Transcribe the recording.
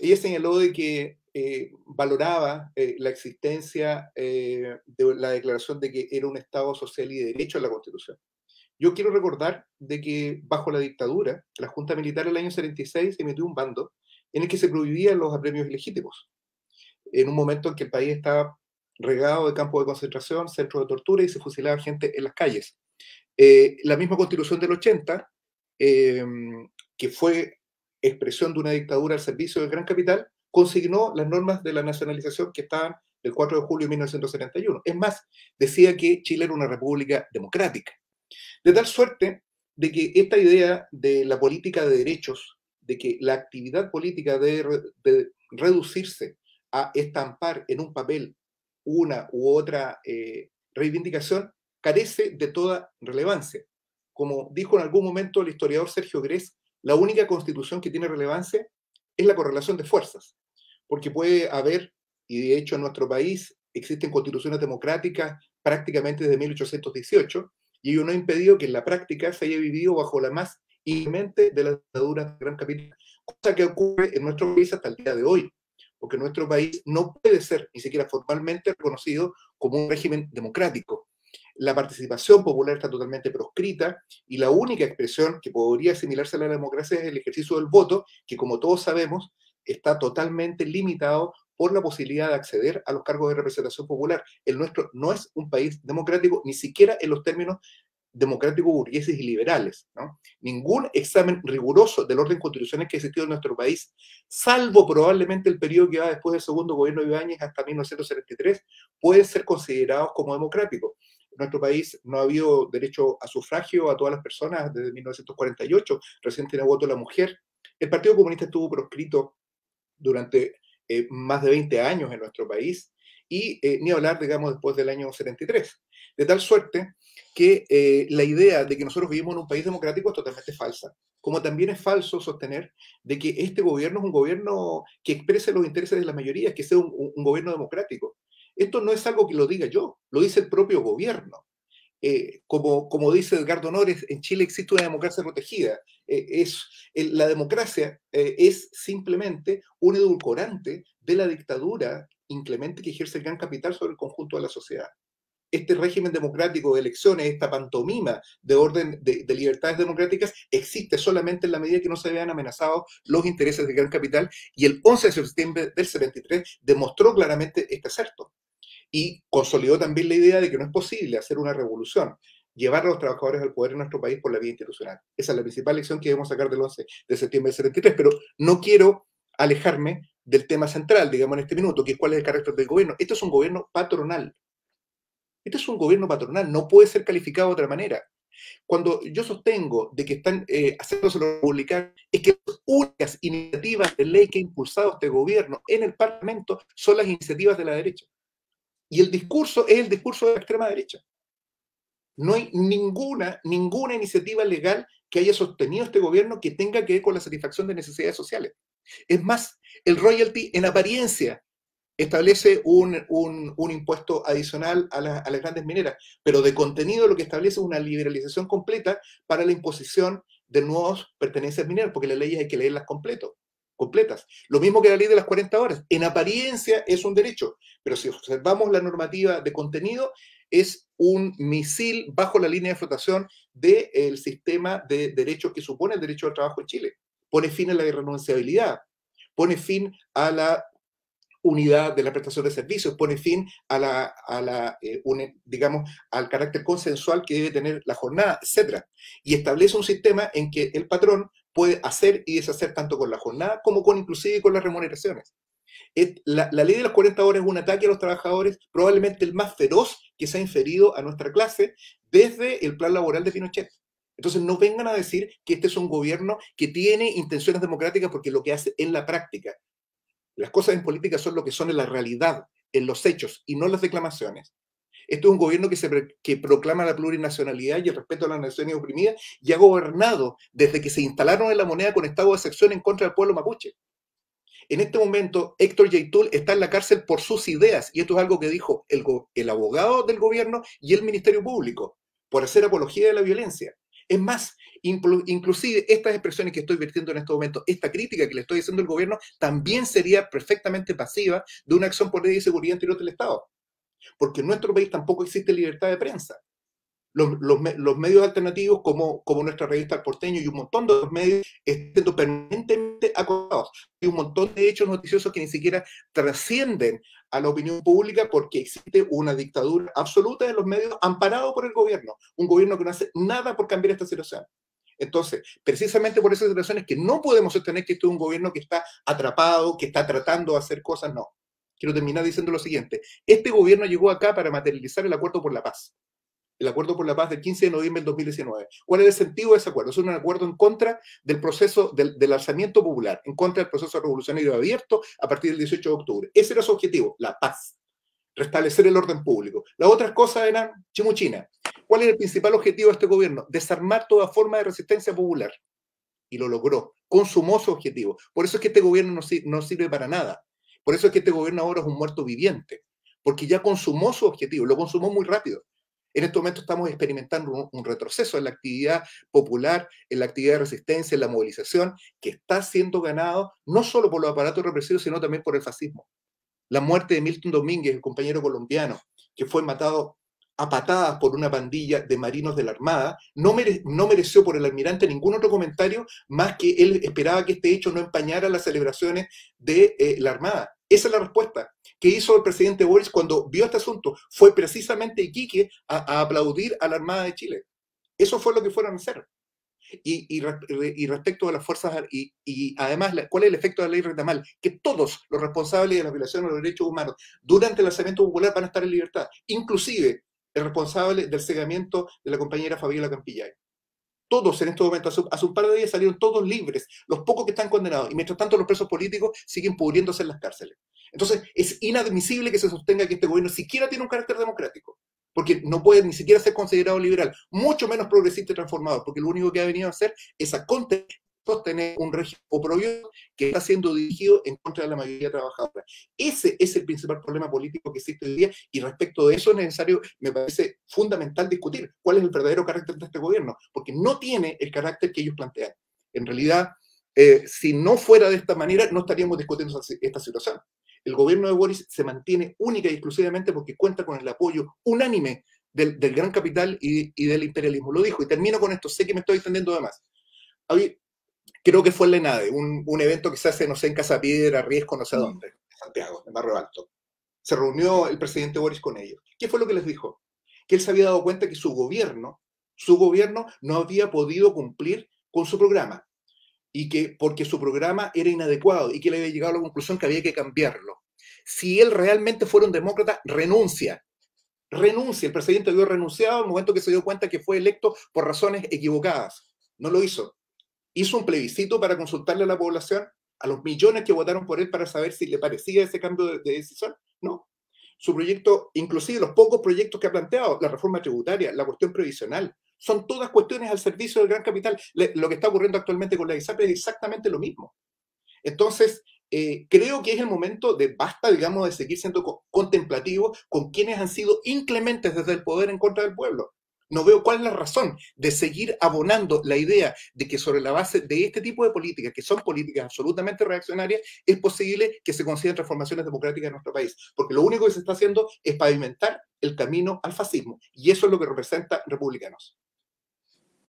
ella señaló de que eh, valoraba eh, la existencia de la declaración de que era un Estado social y de derecho en la Constitución. Yo quiero recordar de que bajo la dictadura, la Junta Militar en el año 76 emitió un bando en el que se prohibían los apremios ilegítimos, en un momento en que el país estaba regado de campos de concentración, centros de tortura y se fusilaba gente en las calles. Eh, la misma constitución del 80, em, que fue expresión de una dictadura al servicio del gran capital, consignó las normas de la nacionalización que estaban el 4 de julio de 1971. Es más, decía que Chile era una república democrática. De tal suerte de que esta idea de la política de derechos, de que la actividad política debe de reducirse a estampar en un papel una u otra eh, reivindicación, carece de toda relevancia. Como dijo en algún momento el historiador Sergio Gres, la única constitución que tiene relevancia es la correlación de fuerzas, porque puede haber, y de hecho en nuestro país existen constituciones democráticas prácticamente desde 1818, y ello no ha impedido que en la práctica se haya vivido bajo la más inmente de las dictaduras de gran capital, cosa que ocurre en nuestro país hasta el día de hoy, porque nuestro país no puede ser ni siquiera formalmente reconocido como un régimen democrático. La participación popular está totalmente proscrita y la única expresión que podría asimilarse a la democracia es el ejercicio del voto, que como todos sabemos está totalmente limitado por la posibilidad de acceder a los cargos de representación popular. El nuestro no es un país democrático, ni siquiera en los términos democráticos burgueses y liberales. Ningún examen riguroso del orden constitucional que ha existido en nuestro país, salvo probablemente el periodo que va después del segundo gobierno de Ibáñez hasta 1973, puede ser considerado como democrático. Nuestro país no ha habido derecho a sufragio a todas las personas desde 1948, recién tiene voto la mujer. El Partido Comunista estuvo proscrito durante eh, más de 20 años en nuestro país y eh, ni hablar, digamos, después del año 73. De tal suerte que eh, la idea de que nosotros vivimos en un país democrático es totalmente falsa. Como también es falso sostener de que este gobierno es un gobierno que exprese los intereses de la mayoría, que sea un, gobierno democrático. Esto no es algo que lo diga yo, lo dice el propio gobierno. Eh, como, como dice Edgardo Nores, en Chile existe una democracia protegida. Eh, es, la democracia es simplemente un edulcorante de la dictadura inclemente que ejerce el gran capital sobre el conjunto de la sociedad este régimen democrático de elecciones, esta pantomima de orden de, libertades democráticas, existe solamente en la medida que no se vean amenazados los intereses del gran capital y el 11 de septiembre del 73 demostró claramente este acerto y consolidó también la idea de que no es posible hacer una revolución, llevar a los trabajadores al poder en nuestro país por la vía institucional. Esa es la principal lección que debemos sacar del 11 de septiembre del 73, pero no quiero alejarme del tema central, digamos, en este minuto, que es cuál es el carácter del gobierno. Este es un gobierno patronal, este es un gobierno patronal, no puede ser calificado de otra manera. Cuando yo sostengo de que están eh, haciéndose los republicanos, es que las únicas iniciativas de ley que ha impulsado este gobierno en el Parlamento son las iniciativas de la derecha. Y el discurso es el discurso de la extrema derecha. No hay ninguna, ninguna iniciativa legal que haya sostenido este gobierno que tenga que ver con la satisfacción de necesidades sociales. Es más, el royalty en apariencia establece un, un, impuesto adicional a, las grandes mineras, pero de contenido lo que establece es una liberalización completa para la imposición de nuevos pertenencias mineras, porque las leyes hay que leerlas completo, completas. Lo mismo que la ley de las 40 horas. En apariencia es un derecho, pero si observamos la normativa de contenido, es un misil bajo la línea de flotación del sistema de derechos que supone el derecho al trabajo en Chile. Pone fin a la irrenunciabilidad, pone fin a la unidad de la prestación de servicios, pone fin a la, a la eh, digamos, al carácter consensual que debe tener la jornada, etc. Y establece un sistema en que el patrón puede hacer y deshacer tanto con la jornada como con inclusive con las remuneraciones. La, ley de las 40 horas es un ataque a los trabajadores, probablemente el más feroz que se ha inferido a nuestra clase desde el plan laboral de Pinochet. Entonces no vengan a decir que este es un gobierno que tiene intenciones democráticas porque lo que hace en la práctica las cosas en política son lo que son en la realidad, en los hechos y no las declamaciones. Esto es un gobierno que, se, que proclama la plurinacionalidad y el respeto a las naciones oprimidas y ha gobernado desde que se instalaron en la moneda con estado de excepción en contra del pueblo mapuche. En este momento, Héctor Yaitul está en la cárcel por sus ideas, y esto es algo que dijo el, abogado del gobierno y el Ministerio Público, por hacer apología de la violencia. Es más, inclusive estas expresiones que estoy vertiendo en este momento, esta crítica que le estoy haciendo al gobierno, también sería perfectamente pasiva de una acción por ley de seguridad interior del Estado. Porque en nuestro país tampoco existe libertad de prensa los, medios alternativos como, nuestra revista El Porteño y un montón de otros medios estén permanentemente acosados. Hay un montón de hechos noticiosos que ni siquiera trascienden a la opinión pública porque existe una dictadura absoluta de los medios amparado por el gobierno, un gobierno que no hace nada por cambiar esta situación. Entonces, precisamente por esas situaciones que no podemos sostener que esto es un gobierno que está atrapado, que está tratando de hacer cosas, no. Quiero terminar diciendo lo siguiente. Este gobierno llegó acá para materializar el acuerdo por la paz el Acuerdo por la Paz del 15 de noviembre del 2019. ¿Cuál es el sentido de ese acuerdo? Es un acuerdo en contra del proceso del, alzamiento popular, en contra del proceso revolucionario abierto a partir del 18 de octubre. Ese era su objetivo, la paz, restablecer el orden público. Las otras cosas eran chimuchina. ¿Cuál es el principal objetivo de este gobierno? Desarmar toda forma de resistencia popular. Y lo logró, consumó su objetivo. Por eso es que este gobierno no, no sirve para nada. Por eso es que este gobierno ahora es un muerto viviente, porque ya consumó su objetivo, lo consumó muy rápido. En este momento estamos experimentando un, retroceso en la actividad popular, en la actividad de resistencia, en la movilización, que está siendo ganado no solo por los aparatos represivos, sino también por el fascismo. La muerte de Milton Domínguez, el compañero colombiano, que fue matado a patadas por una pandilla de marinos de la Armada, no, no, mereció por el almirante ningún otro comentario más que él esperaba que este hecho no empañara las celebraciones de eh, la Armada. Esa es la respuesta que hizo el presidente Boris cuando vio este asunto. Fue precisamente Iquique a, aplaudir a la Armada de Chile. Eso fue lo que fueron a hacer. Y, respecto a las fuerzas, y, además, ¿cuál es el efecto de la ley Retamal? Que todos los responsables de la violación de los derechos humanos durante el lanzamiento popular van a estar en libertad, inclusive el responsable del cegamiento de la compañera Fabiola Campillay todos en este momento, hace, un par de días salieron todos libres, los pocos que están condenados, y mientras tanto los presos políticos siguen pudriéndose en las cárceles. Entonces, es inadmisible que se sostenga que este gobierno siquiera tiene un carácter democrático, porque no puede ni siquiera ser considerado liberal, mucho menos progresista y transformador, porque lo único que ha venido a hacer es a contener tener un régimen oprobio que está siendo dirigido en contra de la mayoría trabajadora. Ese es el principal problema político que existe hoy día y respecto de eso es necesario, me parece fundamental discutir cuál es el verdadero carácter de este gobierno, porque no tiene el carácter que ellos plantean. En realidad, eh, si no fuera de esta manera, no estaríamos discutiendo esta situación. El gobierno de Boris se mantiene única y exclusivamente porque cuenta con el apoyo unánime del, gran capital y, y, del imperialismo. Lo dijo, y termino con esto, sé que me estoy extendiendo de más creo que fue en la ENADE, un, un, evento que se hace, no sé, en Casa Piedra, Riesco, no sé mm. dónde, en Santiago, en Barrio Alto. Se reunió el presidente Boris con ellos. ¿Qué fue lo que les dijo? Que él se había dado cuenta que su gobierno, su gobierno no había podido cumplir con su programa y que porque su programa era inadecuado y que le había llegado a la conclusión que había que cambiarlo. Si él realmente fuera un demócrata, renuncia. Renuncia. El presidente había renunciado al momento que se dio cuenta que fue electo por razones equivocadas. No lo hizo hizo un plebiscito para consultarle a la población, a los millones que votaron por él para saber si le parecía ese cambio de, decisión. No. Su proyecto, inclusive los pocos proyectos que ha planteado, la reforma tributaria, la cuestión previsional, son todas cuestiones al servicio del gran capital. lo que está ocurriendo actualmente con la ISAP es exactamente lo mismo. Entonces, eh, creo que es el momento de basta, digamos, de seguir siendo contemplativo con quienes han sido inclementes desde el poder en contra del pueblo. No veo cuál es la razón de seguir abonando la idea de que sobre la base de este tipo de políticas, que son políticas absolutamente reaccionarias, es posible que se consideren transformaciones democráticas en nuestro país. Porque lo único que se está haciendo es pavimentar el camino al fascismo. Y eso es lo que representa republicanos.